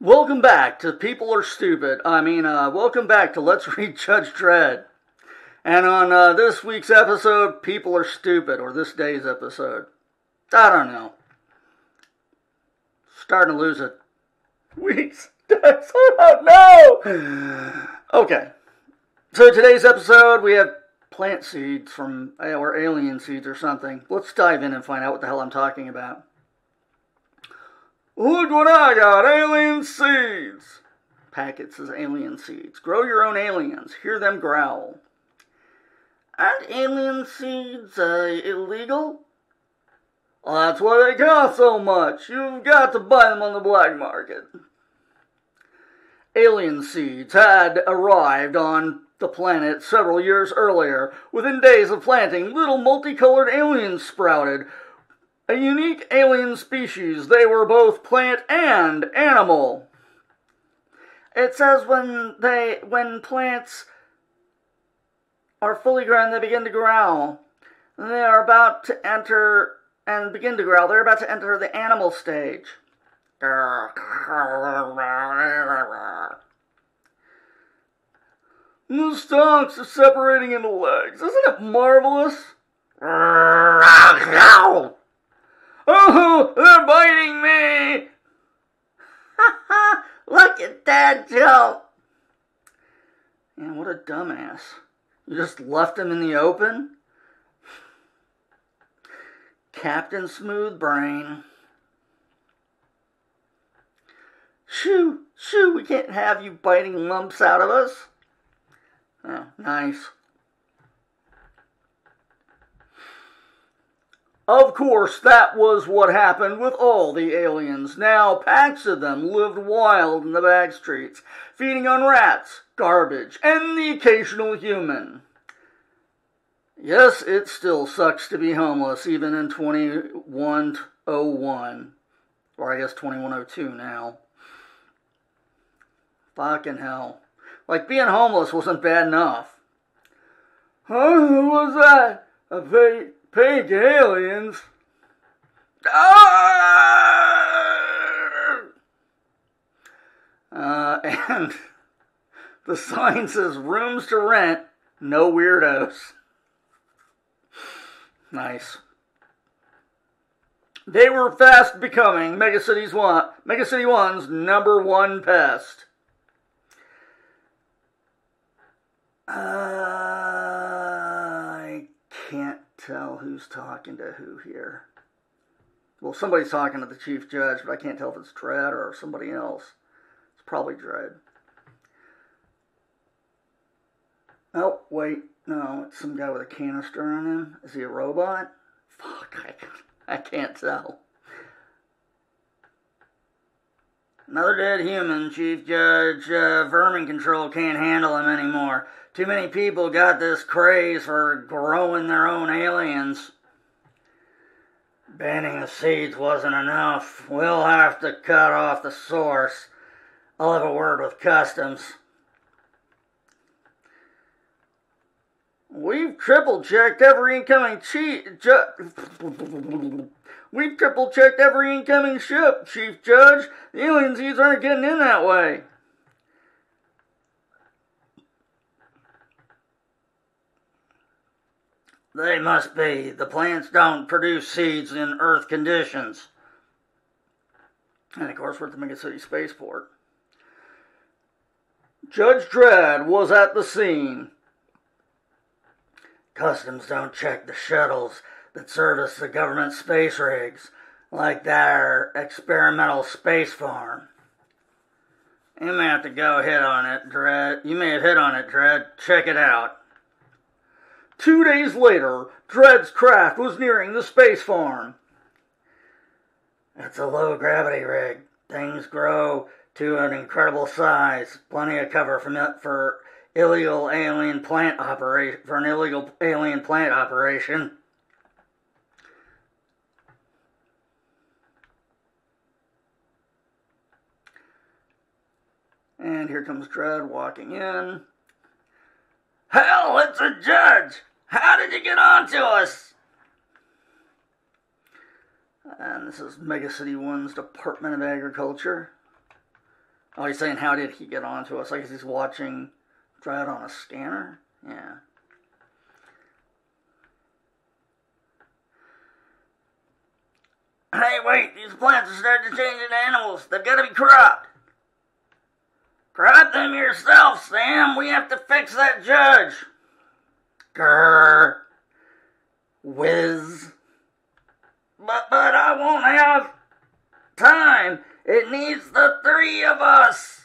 Welcome back to People Are Stupid. I mean, uh, welcome back to Let's Read Judge Dredd. And on uh, this week's episode, People Are Stupid, or this day's episode. I don't know. Starting to lose it. Weeks. I don't know. Okay. So today's episode, we have plant seeds from, or alien seeds or something. Let's dive in and find out what the hell I'm talking about. Look what I got, alien seeds! Packet says alien seeds. Grow your own aliens. Hear them growl. Aren't alien seeds uh, illegal? Well, that's why they cost so much. You've got to buy them on the black market. Alien seeds had arrived on the planet several years earlier. Within days of planting, little multicolored aliens sprouted a unique alien species. They were both plant and animal. It says when they when plants are fully grown, they begin to growl. They are about to enter and begin to growl. They're about to enter the animal stage. The stalks are separating into legs. Isn't it marvelous? Oh, they're biting me! Ha ha! Look at that jump! Man, what a dumbass. You just left him in the open? Captain Smooth Brain. Shoo! Shoo! We can't have you biting lumps out of us. Oh, nice. Of course, that was what happened with all the aliens. Now, packs of them lived wild in the back streets, feeding on rats, garbage, and the occasional human. Yes, it still sucks to be homeless, even in 2101. Or I guess 2102 now. Fucking hell. Like, being homeless wasn't bad enough. Huh? Who was that? A very Pink aliens. Ah! Uh, and the sign says rooms to rent, no weirdos. Nice. They were fast becoming Megacity's one, Mega City One's number one pest. Uh, can't tell who's talking to who here. Well, somebody's talking to the chief judge, but I can't tell if it's Dredd or somebody else. It's probably Dredd. Oh, wait. No, it's some guy with a canister on him. Is he a robot? Fuck, I, I can't tell. Another dead human, Chief Judge. Uh, vermin control can't handle him anymore. Too many people got this craze for growing their own aliens. Banning the seeds wasn't enough. We'll have to cut off the source. I'll have a word with Customs. We've triple checked every incoming cheat. Ju- We've triple checked every incoming ship, Chief Judge. The alien seeds aren't getting in that way. They must be. The plants don't produce seeds in Earth conditions. And of course, we're at the Mega City Spaceport. Judge Dredd was at the scene. Customs don't check the shuttles that service the government space rigs, like their experimental space farm. You may have to go hit on it, Dredd. You may have hit on it, Dredd. Check it out. Two days later, Dredd's craft was nearing the space farm. It's a low gravity rig. Things grow to an incredible size. Plenty of cover for illegal alien plant operation for an illegal alien plant operation. And here comes Dredd walking in. Hell, it's a judge! How did you get onto us? And this is Mega City One's Department of Agriculture. Oh, he's saying, how did he get onto us? I guess he's watching Dredd on a scanner? Yeah. Hey, wait, these plants are starting to change into animals. They've got to be cropped. Crop them yourself, Sam. We have to fix that judge. Grr. Whiz. But, but I won't have time. It needs the three of us.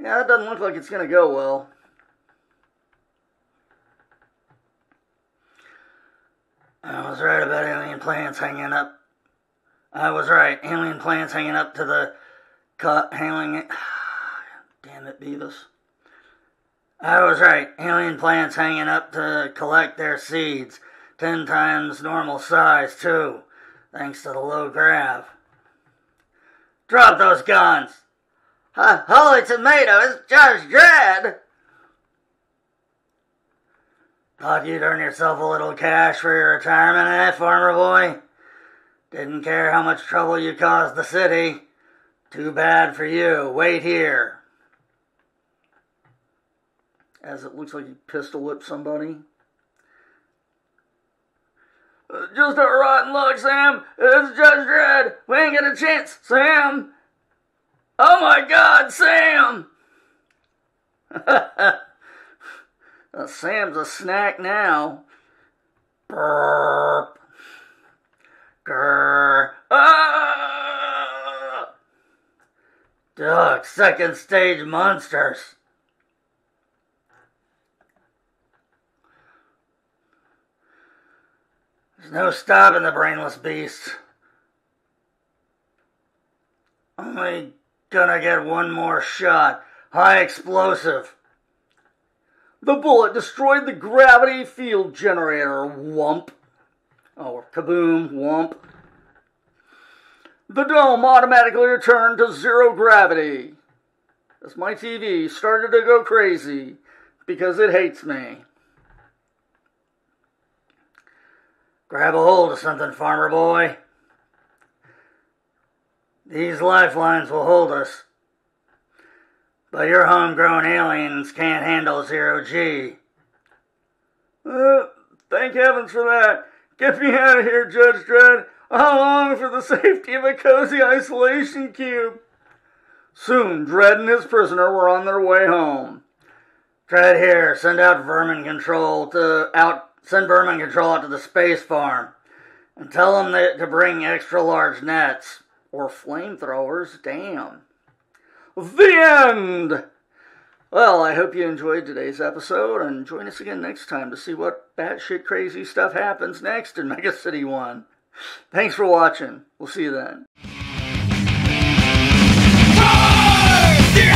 Yeah, that doesn't look like it's going to go well. I was right about alien plants hanging up. I was right. Alien plants hanging up to the cut, hanging it. Damn it, Beavis. I was right. Alien plants hanging up to collect their seeds. Ten times normal size, too. Thanks to the low grav. Drop those guns! Uh, holy tomatoes, Judge Dredd! Thought you'd earn yourself a little cash for your retirement, eh, farmer boy? Didn't care how much trouble you caused the city. Too bad for you. Wait here. As it looks like you pistol whipped somebody. Just a rotten luck, Sam. It's Judge Dredd. We ain't got a chance, Sam. Oh my God, Sam! Uh, Sam's a snack now. Burp. Ah! Duck, second stage monsters. There's no stopping the brainless beast. Only gonna get one more shot. High explosive. The bullet destroyed the gravity field generator, Wump. Oh, kaboom, wump. The dome automatically returned to zero gravity. As my TV started to go crazy because it hates me. Grab a hold of something, farmer boy. These lifelines will hold us. But your homegrown aliens can't handle zero G. Uh, thank heavens for that. Get me out of here, Judge Dredd. I long for the safety of a cozy isolation cube. Soon, Dredd and his prisoner were on their way home. Dredd here, send out vermin control to out send vermin control out to the space farm. And tell them that, to bring extra large nets or flamethrowers. Damn. The end! Well, I hope you enjoyed today's episode and join us again next time to see what batshit crazy stuff happens next in Mega City 1. Thanks for watching. We'll see you then. Hey! The